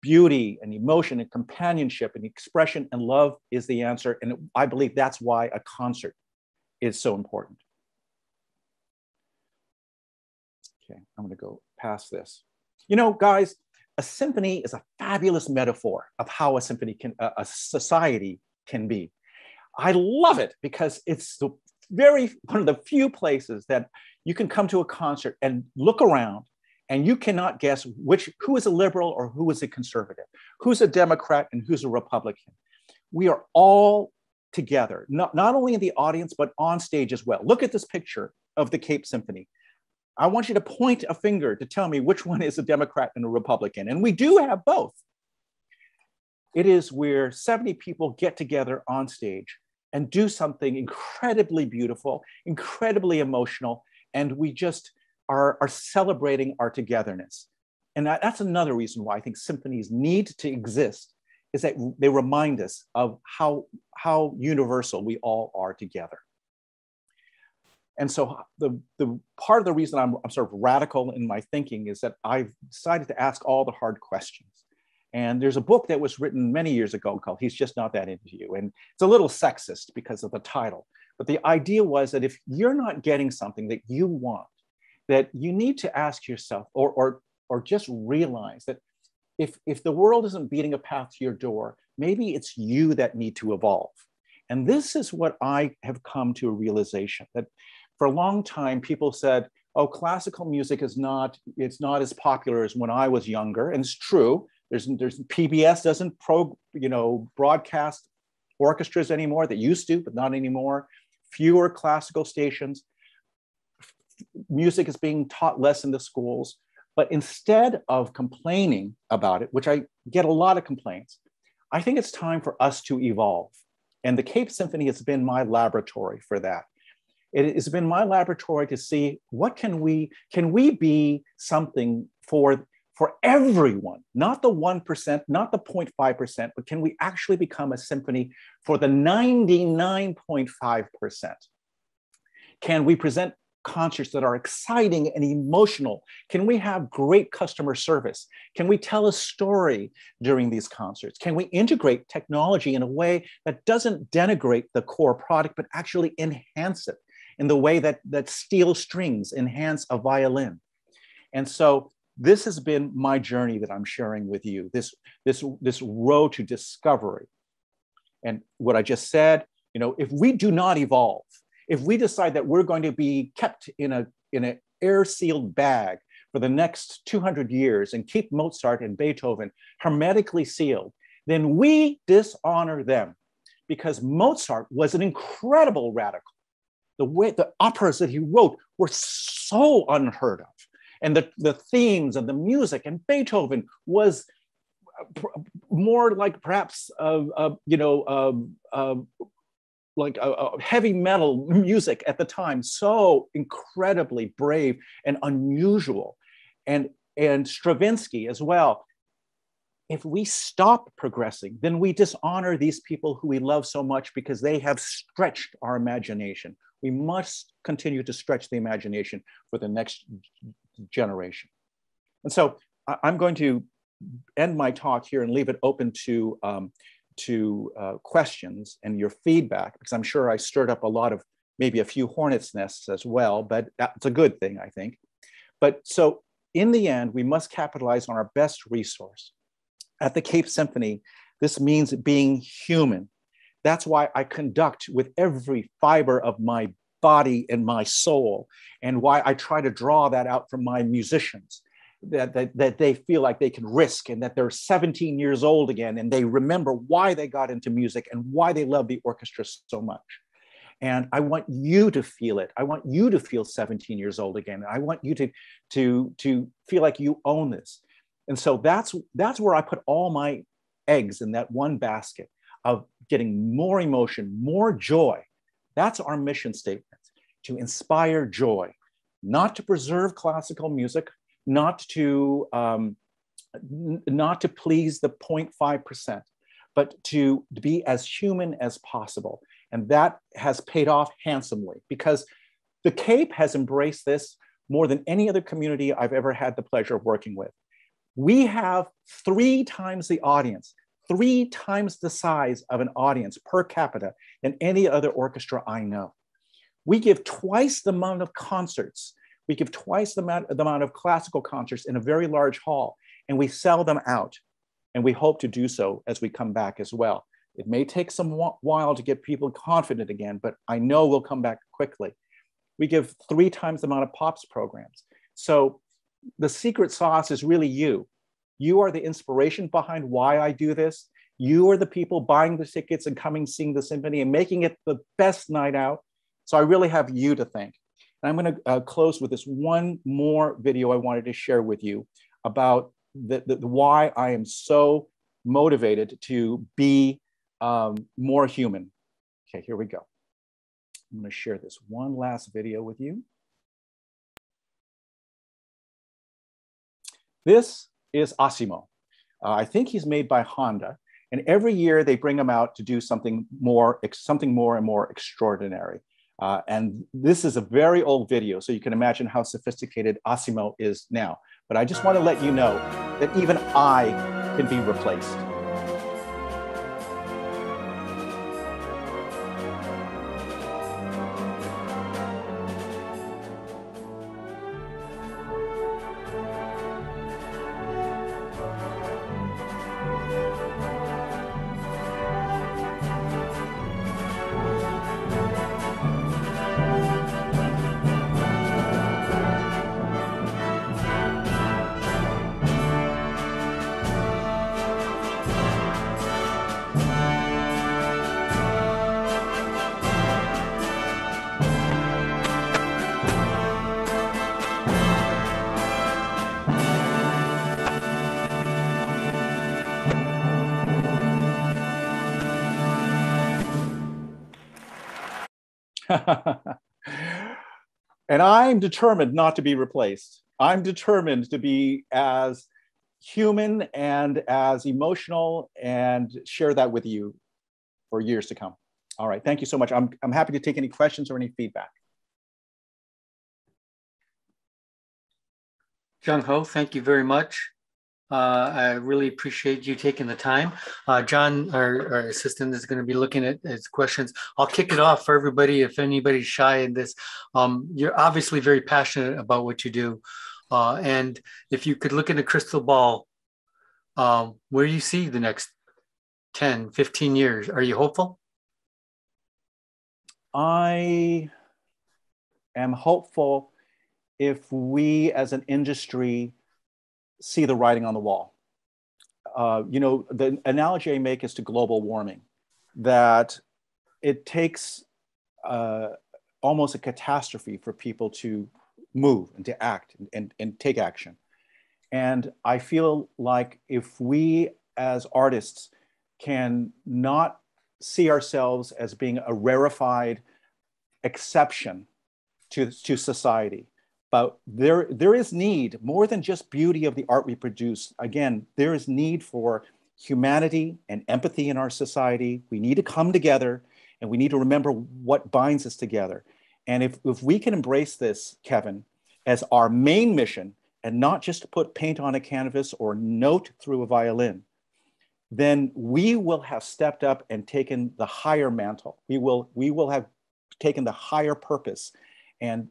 beauty and emotion and companionship and expression and love is the answer. And I believe that's why a concert is so important. Okay, I'm going to go past this. You know, guys, a symphony is a fabulous metaphor of how a symphony can, a society can be. I love it because it's the very one of the few places that you can come to a concert and look around and you cannot guess which who is a liberal or who is a conservative, who's a Democrat and who's a Republican. We are all together, not, not only in the audience, but on stage as well. Look at this picture of the Cape Symphony. I want you to point a finger to tell me which one is a Democrat and a Republican. And we do have both. It is where 70 people get together on stage and do something incredibly beautiful, incredibly emotional, and we just are, are celebrating our togetherness. And that, that's another reason why I think symphonies need to exist is that they remind us of how, how universal we all are together. And so the, the part of the reason I'm, I'm sort of radical in my thinking is that I've decided to ask all the hard questions. And there's a book that was written many years ago called He's Just Not That Into You. And it's a little sexist because of the title. But the idea was that if you're not getting something that you want, that you need to ask yourself or, or, or just realize that if, if the world isn't beating a path to your door, maybe it's you that need to evolve. And this is what I have come to a realization that for a long time, people said, oh, classical music is not, it's not as popular as when I was younger. And it's true. There's, there's PBS doesn't pro, you know, broadcast orchestras anymore. that used to, but not anymore. Fewer classical stations. Music is being taught less in the schools. But instead of complaining about it, which I get a lot of complaints, I think it's time for us to evolve. And the Cape Symphony has been my laboratory for that. It has been my laboratory to see what can we, can we be something for, for everyone, not the 1%, not the 0.5%, but can we actually become a symphony for the 99.5%? Can we present concerts that are exciting and emotional? Can we have great customer service? Can we tell a story during these concerts? Can we integrate technology in a way that doesn't denigrate the core product, but actually enhance it in the way that, that steel strings enhance a violin? And so this has been my journey that I'm sharing with you, this, this, this road to discovery. And what I just said, you know, if we do not evolve, if we decide that we're going to be kept in a in an air sealed bag for the next 200 years and keep Mozart and Beethoven hermetically sealed, then we dishonor them because Mozart was an incredible radical. The way the operas that he wrote were so unheard of. And the, the themes and the music and Beethoven was more like perhaps uh, uh, you know uh, like a heavy metal music at the time. So incredibly brave and unusual. And and stravinsky as well. If we stop progressing then we dishonor these people who we love so much because they have stretched our imagination. We must continue to stretch the imagination for the next generation and so i'm going to end my talk here and leave it open to um, to uh, questions and your feedback, because I'm sure I stirred up a lot of maybe a few hornets' nests as well, but that's a good thing, I think. But so in the end, we must capitalize on our best resource. At the Cape Symphony, this means being human. That's why I conduct with every fiber of my body and my soul, and why I try to draw that out from my musicians that, that, that they feel like they can risk and that they're 17 years old again and they remember why they got into music and why they love the orchestra so much. And I want you to feel it. I want you to feel 17 years old again. I want you to, to, to feel like you own this. And so that's, that's where I put all my eggs in that one basket of getting more emotion, more joy. That's our mission statement to inspire joy, not to preserve classical music, not to um, not to please the 0.5%, but to, to be as human as possible. And that has paid off handsomely because the Cape has embraced this more than any other community I've ever had the pleasure of working with. We have three times the audience, three times the size of an audience per capita than any other orchestra I know. We give twice the amount of concerts we give twice the amount, the amount of classical concerts in a very large hall, and we sell them out. And we hope to do so as we come back as well. It may take some while to get people confident again, but I know we'll come back quickly. We give three times the amount of POPs programs. So the secret sauce is really you. You are the inspiration behind why I do this. You are the people buying the tickets and coming seeing the symphony and making it the best night out. So I really have you to thank. And I'm going to uh, close with this one more video I wanted to share with you about the, the, the why I am so motivated to be um, more human. Okay, here we go. I'm going to share this one last video with you. This is Asimo. Uh, I think he's made by Honda. And every year they bring him out to do something more, something more and more extraordinary. Uh, and this is a very old video, so you can imagine how sophisticated Asimo is now. But I just want to let you know that even I can be replaced. and I'm determined not to be replaced. I'm determined to be as human and as emotional and share that with you for years to come. All right, thank you so much. I'm, I'm happy to take any questions or any feedback. Jung Ho, thank you very much. Uh, I really appreciate you taking the time. Uh, John, our, our, assistant, is going to be looking at his questions. I'll kick it off for everybody. If anybody's shy in this, um, you're obviously very passionate about what you do. Uh, and if you could look in a crystal ball, um, where do you see the next 10, 15 years? Are you hopeful? I am hopeful if we as an industry see the writing on the wall. Uh, you know, the analogy I make is to global warming, that it takes uh, almost a catastrophe for people to move and to act and, and, take action. And I feel like if we as artists can not see ourselves as being a rarefied exception to, to society, but there, there is need more than just beauty of the art we produce. Again, there is need for humanity and empathy in our society. We need to come together and we need to remember what binds us together. And if, if we can embrace this, Kevin, as our main mission and not just put paint on a canvas or note through a violin, then we will have stepped up and taken the higher mantle. We will, we will have taken the higher purpose. And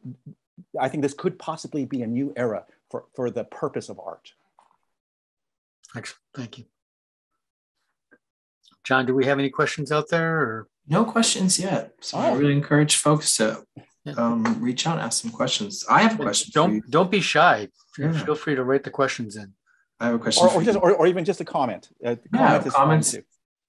I think this could possibly be a new era for, for the purpose of art. Excellent. Thank you. John, do we have any questions out there? Or? No questions yet. So oh. I really encourage folks to um, reach out and ask some questions. I have a question. Don't don't be shy. Yeah. Feel free to write the questions in. I have a question. Or, or just, or, or, even just a comment. Uh, yeah, comments.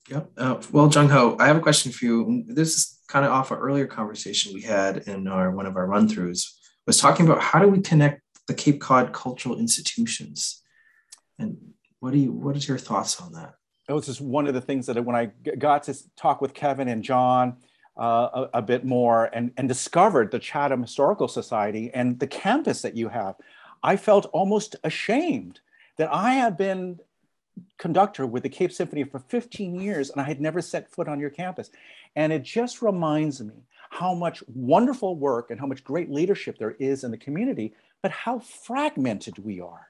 Yep. Uh, well, Jung Ho, I have a question for you. This is kind of off an earlier conversation we had in our one of our run throughs was talking about how do we connect the Cape Cod cultural institutions, and what do you what is your thoughts on that? It was just one of the things that when I got to talk with Kevin and John uh, a, a, bit more and, and discovered the Chatham Historical Society and the campus that you have, I felt almost ashamed that I had been conductor with the Cape Symphony for 15 years and I had never set foot on your campus. And it just reminds me how much wonderful work and how much great leadership there is in the community, but how fragmented we are.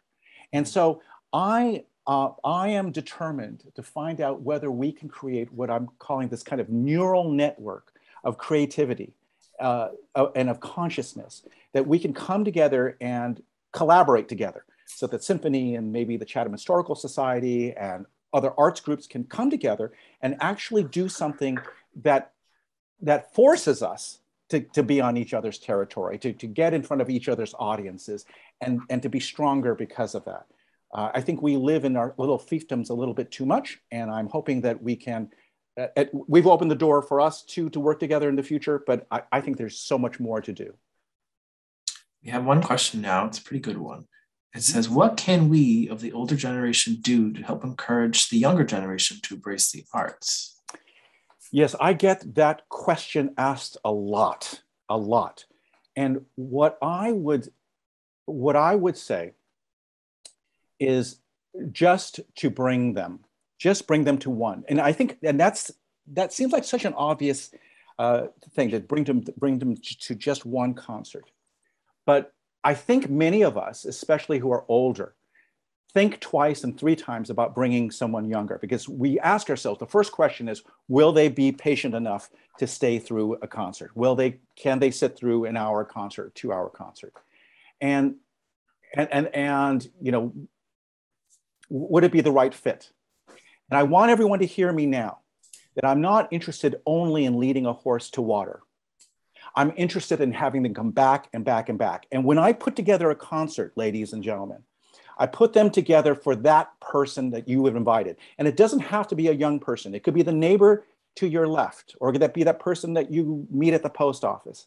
And so I, uh, I am determined to find out whether we can create what I'm calling this kind of neural network of creativity uh, uh and of consciousness, that we can come together and collaborate together so that symphony and maybe the Chatham Historical Society and other arts groups can come together and actually do something that that forces us to, to be on each other's territory, to, to get in front of each other's audiences, and, and to be stronger because of that. Uh, I think we live in our little fiefdoms a little bit too much, and I'm hoping that we can. Uh, at, we've opened the door for us to to work together in the future, but I, I think there's so much more to do. We have one question now. It's a pretty good one. It says, What can we of the older generation do to help encourage the younger generation to embrace the arts? Yes, I get that question asked a lot, a lot. And what I would what I would say is just to bring them, just bring them to one. And I think, and that's, that seems like such an obvious uh, thing to bring them, bring them to just one concert. But I think many of us, especially who are older, think twice and three times about bringing someone younger because we ask ourselves the first question is will they be patient enough to stay through a concert? Will they can they sit through an hour concert two hour concert? And and and, and you know would it be the right fit? And i want everyone to hear me now that i'm not interested only in leading a horse to water. I'm interested in having them come back and back and back. And when i put together a concert ladies and gentlemen I put them together for that person that you have invited. And it doesn't have to be a young person. It could be the neighbor to your left, or could that be that person that you meet at the post office.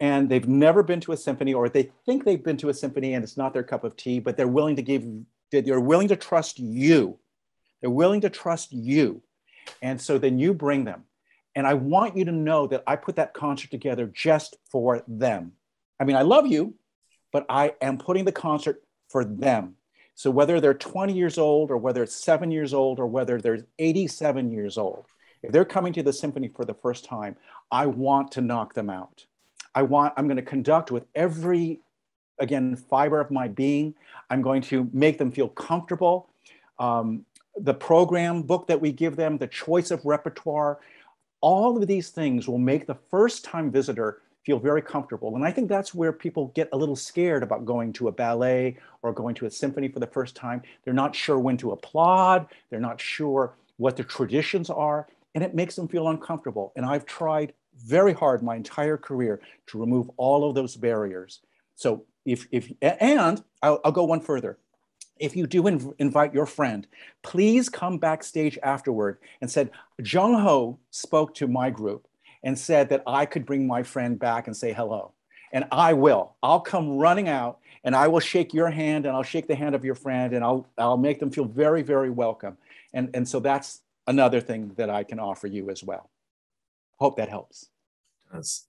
And they've never been to a symphony, or they think they've been to a symphony and it's not their cup of tea, but they're willing to give, they're willing to trust you. They're willing to trust you. And so then you bring them. And I want you to know that I put that concert together just for them. I mean, I love you, but I am putting the concert for them. So whether they're 20 years old or whether it's seven years old or whether they're 87 years old, if they're coming to the symphony for the first time, I want to knock them out. I want, I'm going to conduct with every, again, fiber of my being. I'm going to make them feel comfortable. Um, the program book that we give them, the choice of repertoire, all of these things will make the first time visitor feel very comfortable. And I think that's where people get a little scared about going to a ballet or going to a symphony for the first time. They're not sure when to applaud, they're not sure what the traditions are, and it makes them feel uncomfortable. And I've tried very hard my entire career to remove all of those barriers. So if, if and I'll, I'll go one further. If you do inv invite your friend, please come backstage afterward and said, Jung Ho spoke to my group and said that I could bring my friend back and say hello. And I will. I'll come running out and I will shake your hand and I'll shake the hand of your friend and I'll, I'll make them feel very, very welcome. And, and so that's another thing that I can offer you as well. Hope that helps. Does.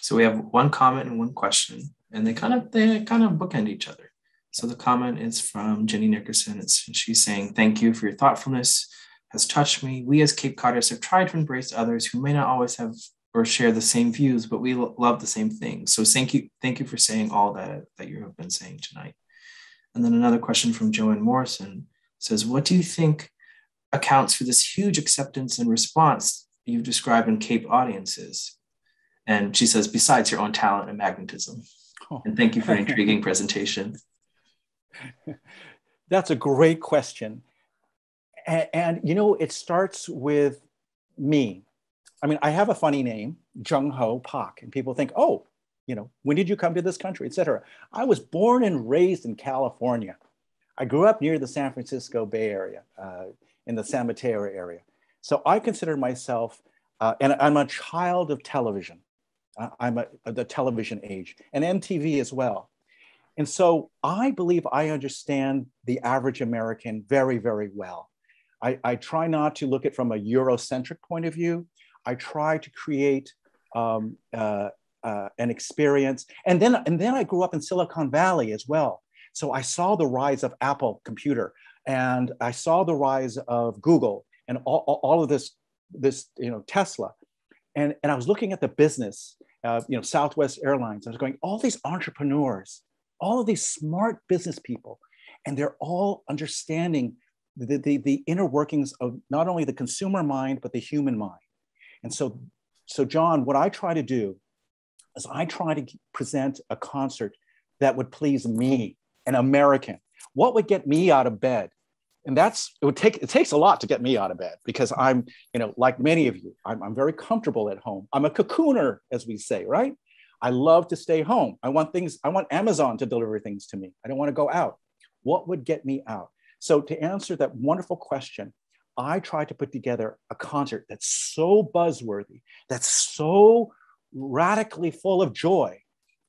So we have one comment and one question, and they kind of they kind of bookend each other. So the comment is from Jenny Nickerson. It's she's saying, "Thank you for your thoughtfulness has touched me. We as Cape Codders have tried to embrace others who may not always have or share the same views, but we love the same things. So thank you, thank you for saying all that that you have been saying tonight. And then another question from Joanne Morrison says, "What do you think accounts for this huge acceptance and response you've described in Cape audiences?" And she says, "Besides your own talent and magnetism." Oh. And thank you for an intriguing presentation. That's a great question and, and, you know, it starts with me. I mean, I have a funny name, Jung Ho Pak, and people think, oh, you know, when did you come to this country, etc. I was born and raised in California. I grew up near the San Francisco Bay Area, uh, in the San Mateo area. So I consider myself, uh, and I'm a child of television. I'm a, the television age and MTV as well. And so I believe I understand the average American very, very well. I, I try not to look at from a Eurocentric point of view. I try to create um, uh, uh, an experience. And then, and then I grew up in Silicon Valley as well. So I saw the rise of Apple computer and I saw the rise of Google and all, all of this, this, you know, Tesla. And, and I was looking at the business, uh, you know, Southwest Airlines. I was going, all these entrepreneurs, all of these smart business people, and they're all understanding the, the, the inner workings of not only the consumer mind, but the human mind. And so, so John, what I try to do is I try to present a concert that would please me, an American. What would get me out of bed? And that's it would take it takes a lot to get me out of bed because I'm, you know, like many of you, I'm, I'm very comfortable at home. I'm a cocooner, as we say, right? I love to stay home. I want things, I want Amazon to deliver things to me. I don't want to go out. What would get me out? So to answer that wonderful question, I try to put together a concert that's so buzzworthy, that's so radically full of joy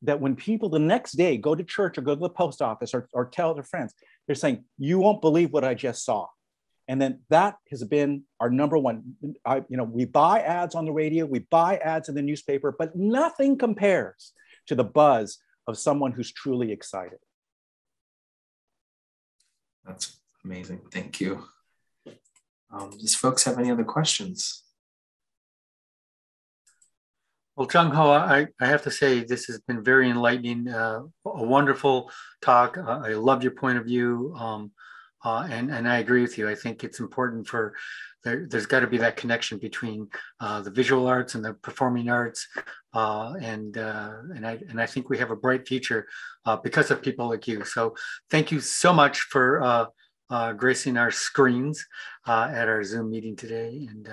that when people the next day go to church or go to the post office or, or tell their friends, they're saying, You won't believe what I just saw. And then that has been our number one. I, you know, we buy ads on the radio, we buy ads in the newspaper, but nothing compares to the buzz of someone who's truly excited. That's amazing. Thank you. Um, does folks have any other questions? Well, Jung Ho, I, I have to say this has been very enlightening, uh, a wonderful talk. Uh, I love your point of view. Um, uh, and, and I agree with you. I think it's important for there, has got to be that connection between uh, the visual arts and the performing arts. Uh, and, uh, and, I, and I think we have a bright future because of people like you. So thank you so much for gracing our screens at our Zoom meeting today. And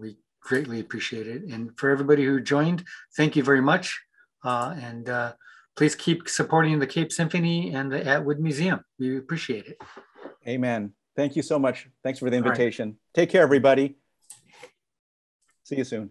we greatly appreciate it. And for everybody who joined, thank you very much. Uh, and uh, please keep supporting the Cape Symphony and the Atwood Museum. We appreciate it. Amen. Thank you so much. Thanks for the invitation. Right. Take care, everybody. See you soon.